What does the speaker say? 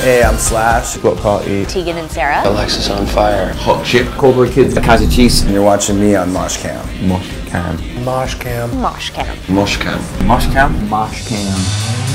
Hey, I'm Slash. Bloc Party. Tegan and Sara. Alexis on fire. Hot Chip. Cobra Kids. Kaiser Chiefs. And you're watching me on Moshcam. Mosh Cam. Moshcam. Mosh Cam. Moshcam. Mosh Cam. Moshcam.